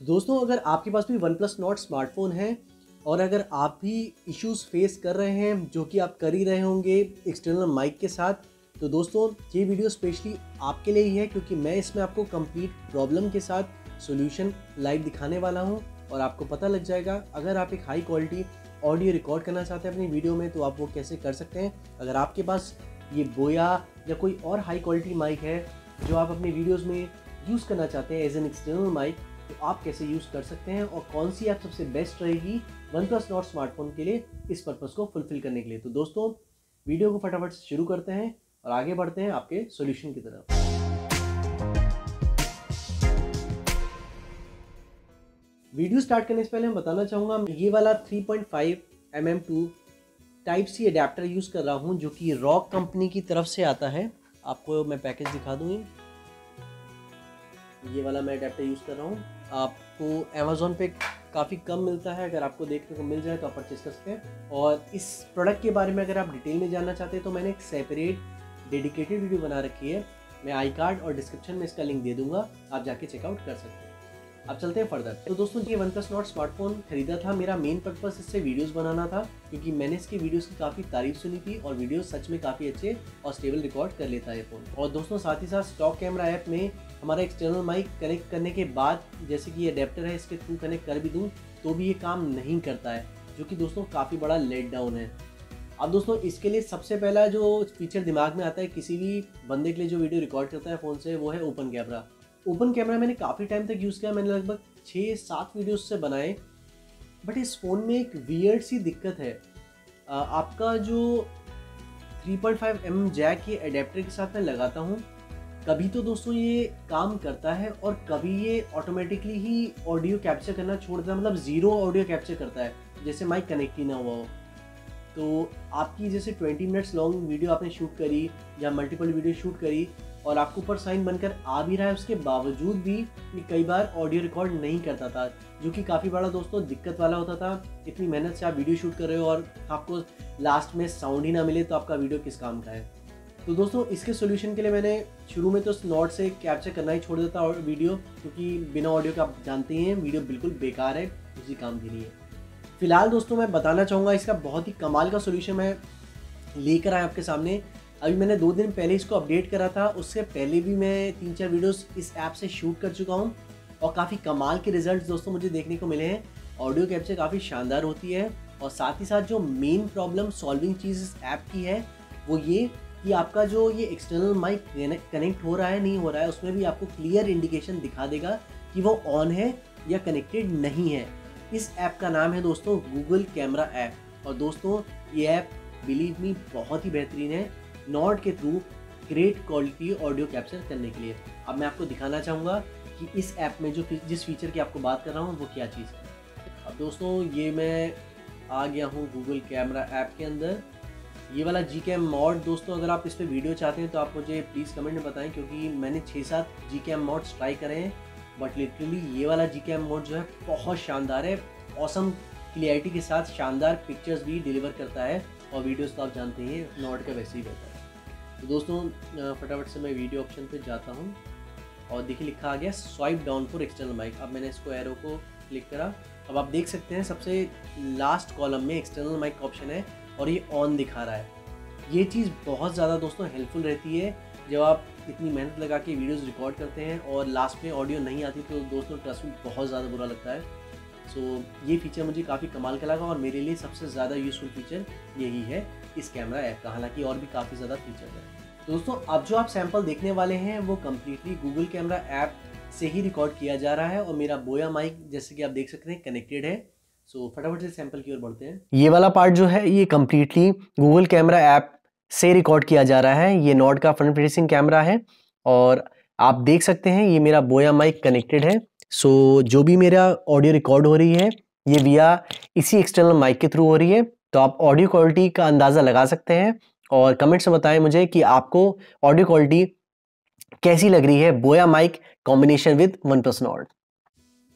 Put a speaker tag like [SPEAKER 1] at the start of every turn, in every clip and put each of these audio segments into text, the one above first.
[SPEAKER 1] तो दोस्तों, अगर आपके पास भी वन प्लस नॉट स्मार्टफ़ोन है और अगर आप भी इश्यूज़ फेस कर रहे हैं जो कि आप कर ही रहे होंगे एक्सटर्नल माइक के साथ तो दोस्तों, ये वीडियो स्पेशली आपके लिए ही है क्योंकि मैं इसमें आपको कंप्लीट प्रॉब्लम के साथ सॉल्यूशन लाइव दिखाने वाला हूँ और आपको पता लग जाएगा, अगर आप एक हाई क्वालिटी ऑडियो रिकॉर्ड करना चाहते हैं अपनी वीडियो में तो आप वो कैसे कर सकते हैं? अगर आपके पास ये बोया या कोई और हाई क्वालिटी माइक है जो आप अपनी वीडियोज़ में यूज़ करना चाहते हैं एज एन एक्सटर्नल माइक तो आप कैसे यूज़ कर सकते हैं और कौन सी ऐप सबसे बेस्ट रहेगी वन प्लस नॉट स्मार्टफ़ोन के लिए इस पर्पज़ को फुलफिल करने के लिए। तो दोस्तों वीडियो को फटाफट शुरू करते हैं और आगे बढ़ते हैं आपके सोल्यूशन की तरफ़। वीडियो स्टार्ट करने से पहले मैं बताना चाहूँगा ये वाला 3.5 point mm to type C adapter use कर रहा हूँ, जो कि रॉक कंपनी की तरफ़ से आता है। आपको मैं पैकेज दिखा दूँ ये वाला मैं अडेप्टर यूज़ कर रहा हूँ। आपको अमेज़ोन पे काफ़ी कम मिलता है, अगर आपको देखने को मिल जाए तो आप परचेज कर सकते हैं। और इस प्रोडक्ट के बारे में अगर आप डिटेल में जानना चाहते हैं तो मैंने एक सेपरेट डेडिकेटेड वीडियो बना रखी है। मैं आई कार्ड और डिस्क्रिप्शन में इसका लिंक दे दूँगा, आप जाके चेकआउट कर सकते हैं। अब चलते हैं फर्दर तो दोस्तों, ये वन प्लस नॉट स्मार्टफ़ोन खरीदा था मेरा मेन पर्पस इससे वीडियोस बनाना था, क्योंकि मैंने इसकी वीडियोस की काफ़ी तारीफ़ सुनी थी और वीडियोस सच में काफ़ी अच्छे और स्टेबल रिकॉर्ड कर लेता है फ़ोन और दोस्तों, साथ ही साथ स्टॉक कैमरा ऐप में हमारा एक्सटर्नल माइक कनेक्ट करने के बाद जैसे कि ये अडेप्टर है, इसके थ्रू कनेक्ट कर भी दूँ तो भी ये काम नहीं करता है, जो कि दोस्तों काफ़ी बड़ा लेट डाउन है. अब दोस्तों, इसके लिए सबसे पहला जो फीचर दिमाग में आता है किसी भी बंदे के लिए जो वीडियो रिकॉर्ड करता है फ़ोन से, वो है ओपन कैमरा ओपन कैमरा मैंने काफ़ी टाइम तक यूज़ किया, मैंने लगभग छः सात वीडियो से बनाए। बट इस फ़ोन में एक वियर्ड सी दिक्कत है। आपका जो 3.5 पॉइंट mm जैक के अडेप्टर के साथ मैं लगाता हूँ, कभी तो दोस्तों ये काम करता है और कभी ये ऑटोमेटिकली ही ऑडियो कैप्चर करना छोड़ देता है मतलब ज़ीरो ऑडियो कैप्चर करता है, जैसे माइक कनेक्ट ही ना हुआ हो। तो आपकी जैसे 20 मिनट्स लॉन्ग वीडियो आपने शूट करी या मल्टीपल वीडियो शूट करी और आपको ऊपर साइन बनकर आ भी रहा है, उसके बावजूद भी कई बार ऑडियो रिकॉर्ड नहीं करता था, जो कि काफ़ी बड़ा दोस्तों दिक्कत वाला होता था। इतनी मेहनत से आप वीडियो शूट कर रहे हो और आपको लास्ट में साउंड ही ना मिले तो आपका वीडियो किस काम का है? तो दोस्तों, इसके सोल्यूशन के लिए मैंने शुरू में तो नोट से कैप्चर करना ही छोड़ देता वीडियो क्योंकि बिना ऑडियो के आप जानते हैं वीडियो बिल्कुल बेकार है उसी काम के लिए। फ़िलहाल दोस्तों मैं बताना चाहूँगा, इसका बहुत ही कमाल का सोल्यूशन मैं लेकर आया आपके सामने। अभी मैंने दो दिन पहले इसको अपडेट करा था, उससे पहले भी मैं तीन चार वीडियोस इस ऐप से शूट कर चुका हूँ और काफ़ी कमाल के रिज़ल्ट दोस्तों मुझे देखने को मिले हैं। ऑडियो कैप्चर काफ़ी शानदार होती है और साथ ही साथ जो मेन प्रॉब्लम सॉल्विंग चीज़ इस ऐप की है, वो ये कि आपका जो ये एक्सटर्नल माइक कनेक्ट हो रहा है, नहीं हो रहा है, उसमें भी आपको क्लियर इंडिकेशन दिखा देगा कि वो ऑन है या कनेक्टेड नहीं है। इस ऐप का नाम है दोस्तों गूगल कैमरा ऐप। और दोस्तों, ये ऐप बिलीव मी बहुत ही बेहतरीन है नॉट के through great quality audio capture करने के लिए। अब मैं आपको दिखाना चाहूँगा कि इस ऐप में जो जिस फीचर की आपको बात कर रहा हूँ, वो क्या चीज़ है। अब दोस्तों, ये मैं आ गया हूँ गूगल कैमरा ऐप के अंदर। ये वाला जी कैम मॉड दोस्तों, अगर आप इस पर वीडियो चाहते हैं तो आप मुझे प्लीज़ कमेंट में बताएँ, क्योंकि मैंने छः सात जी कैम मॉड्स ट्राई करे हैं। बट लिटरली ये वाला जी कैम मोड जो है, बहुत शानदार है। औसम क्लियरिटी के साथ शानदार पिक्चर्स भी डिलीवर करता है। और वीडियोस तो आप जानते हैं नॉट का वैसे ही रहता है। तो दोस्तों फटाफट से मैं वीडियो ऑप्शन पे जाता हूँ। और देखिए, लिखा आ गया swipe down for external mic अब मैंने इसको एरो को क्लिक करा। अब आप देख सकते हैं, सबसे लास्ट कॉलम में एक्सटर्नल माइक का ऑप्शन है और ये ऑन दिखा रहा है। ये चीज़ बहुत ज़्यादा दोस्तों हेल्पफुल रहती है। जब आप इतनी मेहनत लगा के वीडियोस रिकॉर्ड करते हैं और लास्ट में ऑडियो नहीं आती तो दोस्तों ट्रस्ट में बहुत ज़्यादा बुरा लगता है। सो so, ये फीचर मुझे काफ़ी कमाल का लगा और मेरे लिए सबसे ज़्यादा यूज़फुल फीचर यही है इस कैमरा ऐप का। हालाँकि और भी काफ़ी ज़्यादा फीचर है। दोस्तों अब जो आप सैंपल देखने वाले हैं वो कम्प्लीटली गूगल कैमरा ऐप से ही रिकॉर्ड किया जा रहा है और मेरा बोया माइक जैसे कि आप देख सकते हैं कनेक्टेड है। सो फटाफट से सैंपल की ओर बढ़ते हैं। ये वाला पार्ट जो है ये कम्प्लीटली गूगल कैमरा ऐप से रिकॉर्ड किया जा रहा है। ये नॉट का फ्रंट फेसिंग कैमरा है और आप देख सकते हैं, ये मेरा बोया माइक कनेक्टेड है। सो जो भी मेरा ऑडियो रिकॉर्ड हो रही है, ये विया इसी एक्सटर्नल माइक के थ्रू हो रही है। तो आप ऑडियो क्वालिटी का अंदाज़ा लगा सकते हैं और कमेंट्स में बताएँ मुझे कि आपको ऑडियो क्वालिटी कैसी लग रही है Boya mic combination with OnePlus Nord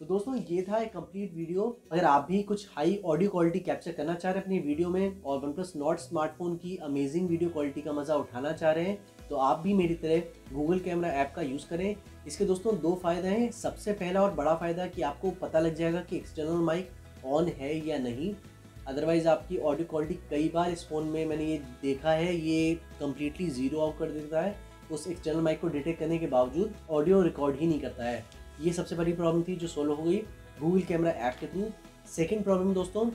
[SPEAKER 1] तो दोस्तों, ये था एक कंप्लीट वीडियो अगर आप भी कुछ हाई ऑडियो क्वालिटी कैप्चर करना चाह रहे हैं अपनी वीडियो में और वन प्लस नॉट स्मार्टफ़ोन की अमेजिंग वीडियो क्वालिटी का मज़ा उठाना चाह रहे हैं तो आप भी मेरी तरह गूगल कैमरा ऐप का यूज़ करें। इसके दोस्तों, दो फ़ायदे हैं। सबसे पहला और बड़ा फ़ायदा कि आपको पता लग जाएगा कि एक्सटर्नल माइक ऑन है या नहीं। अदरवाइज़ आपकी ऑडियो क्वालिटी कई बार इस फ़ोन में मैंने ये देखा है, ये कम्प्लीटली ज़ीरो आउट कर देता है। उस एक्सटर्नल माइक को डिटेक्ट करने के बावजूद ऑडियो रिकॉर्ड ही नहीं करता है। ये सबसे बड़ी प्रॉब्लम थी जो सोल्व हो गई। गूगल कैमरा ऐप के थ्रू सेकेंड प्रॉब्लम दोस्तों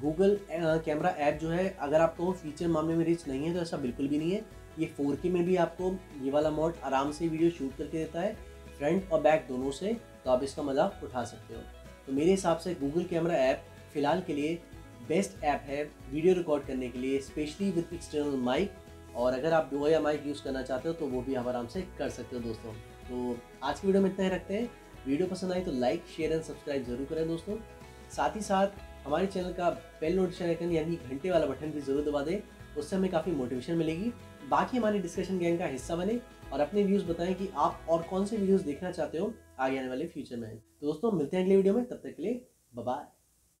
[SPEAKER 1] गूगल कैमरा ऐप जो है, अगर आपको फीचर मामले में रिच नहीं है तो ऐसा बिल्कुल भी नहीं है। ये 4K में भी आपको ये वाला मोड आराम से वीडियो शूट करके देता है फ्रंट और बैक दोनों से तो आप इसका मज़ा उठा सकते हो। तो मेरे हिसाब से गूगल कैमरा ऐप फ़िलहाल के लिए बेस्ट ऐप है वीडियो रिकॉर्ड करने के लिए स्पेशली विद एक्सटर्नल माइक और अगर आप दो या माइक यूज़ करना चाहते हो तो वो भी आप आराम से कर सकते हो दोस्तों। तो आज की वीडियो में इतना ही रखते हैं। वीडियो पसंद आई तो लाइक शेयर एंड सब्सक्राइब ज़रूर करें दोस्तों। साथ ही साथ, हमारे चैनल का बेल नोटिफिकेशन आइकन यानी घंटे वाला बटन भी ज़रूर दबा दें। उससे हमें काफ़ी मोटिवेशन मिलेगी। बाकी हमारे डिस्कशन गैंग का हिस्सा बने और अपने व्यूज़ बताएँ कि आप और कौन से वीडियोज़ देखना चाहते हो आगे आने वाले फ्यूचर में। तो दोस्तों, मिलते हैं अगले वीडियो में। तब तक के लिए